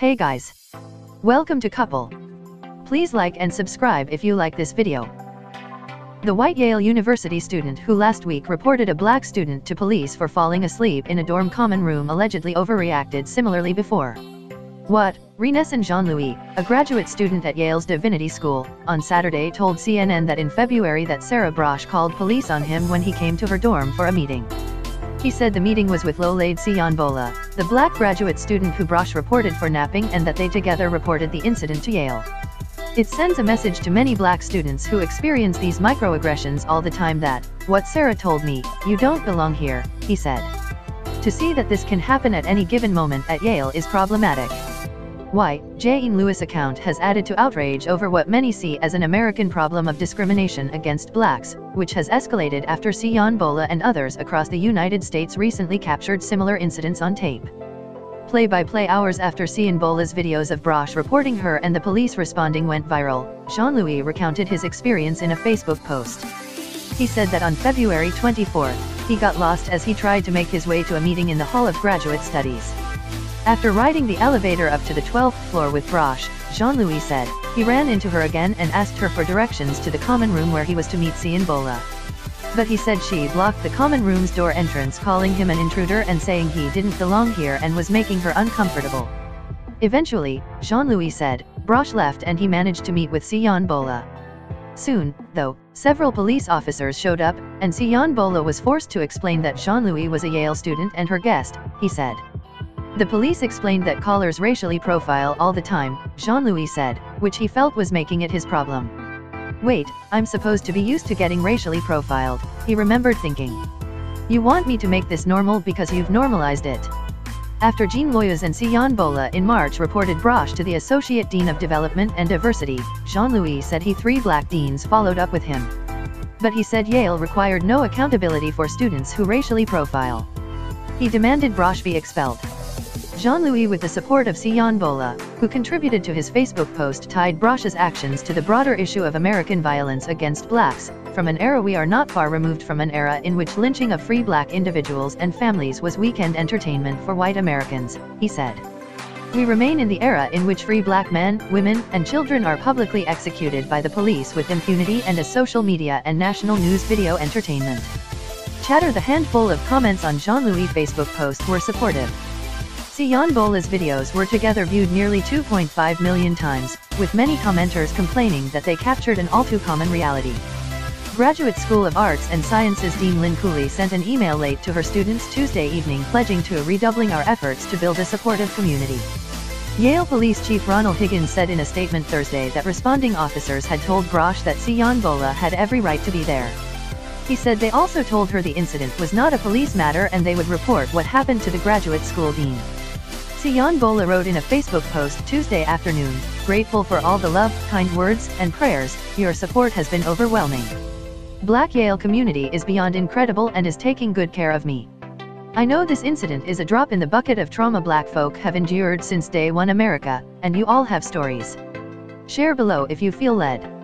Hey guys. Welcome to Cupple. Please like and subscribe if you like this video. The white Yale University student who last week reported a black student to police for falling asleep in a dorm common room allegedly overreacted similarly before. What? Reneson Jean-Louis, a graduate student at Yale's Divinity School, on Saturday told CNN that in February that Sarah Braasch called police on him when he came to her dorm for a meeting. He said the meeting was with Lolade Siyonbola, the black graduate student who Braasch reported for napping and that they together reported the incident to Yale. It sends a message to many black students who experience these microaggressions all the time that, what Sarah told me, you don't belong here, he said. To see that this can happen at any given moment at Yale is problematic. Why, Jean-Louis account has added to outrage over what many see as an American problem of discrimination against blacks, which has escalated after Siyonbola and others across the United States recently captured similar incidents on tape. Play-by-play hours after Siyonbola's videos of Braasch reporting her and the police responding went viral, Jean-Louis recounted his experience in a Facebook post. He said that on February 24, he got lost as he tried to make his way to a meeting in the Hall of Graduate Studies. After riding the elevator up to the 12th floor with Braasch, Jean-Louis said, he ran into her again and asked her for directions to the common room where he was to meet Siyonbola. But he said she blocked the common room's door entrance calling him an intruder and saying he didn't belong here and was making her uncomfortable. Eventually, Jean-Louis said, Braasch left and he managed to meet with Siyonbola. Soon, though, several police officers showed up, and Siyonbola was forced to explain that Jean-Louis was a Yale student and her guest, he said. The police explained that callers racially profile all the time, Jean-Louis said, which he felt was making it his problem. Wait, I'm supposed to be used to getting racially profiled, he remembered thinking. You want me to make this normal because you've normalized it. After Jean-Louis and Siyonbola in March reported Braasch to the Associate Dean of Development and Diversity, Jean-Louis said he three black deans followed up with him. But he said Yale required no accountability for students who racially profile. He demanded Braasch be expelled. Jean-Louis with the support of Siyonbola, who contributed to his Facebook post tied Braasch's actions to the broader issue of American violence against blacks, from an era we are not far removed from an era in which lynching of free black individuals and families was weekend entertainment for white Americans, he said. We remain in the era in which free black men, women, and children are publicly executed by the police with impunity and as social media and national news video entertainment. Chatter the handful of comments on Jean-Louis' Facebook post were supportive. Siyonbola's videos were together viewed nearly 2.5 million times, with many commenters complaining that they captured an all too common reality. Graduate School of Arts and Sciences Dean Lynn Cooley sent an email late to her students Tuesday evening pledging to redoubling our efforts to build a supportive community. Yale Police Chief Ronald Higgins said in a statement Thursday that responding officers had told Braasch that Siyonbola had every right to be there. He said they also told her the incident was not a police matter and they would report what happened to the graduate school dean. Siyonbola wrote in a Facebook post Tuesday afternoon, grateful for all the love, kind words, and prayers, your support has been overwhelming. Black Yale community is beyond incredible and is taking good care of me. I know this incident is a drop in the bucket of trauma black folk have endured since day one America, and you all have stories. Share below if you feel led.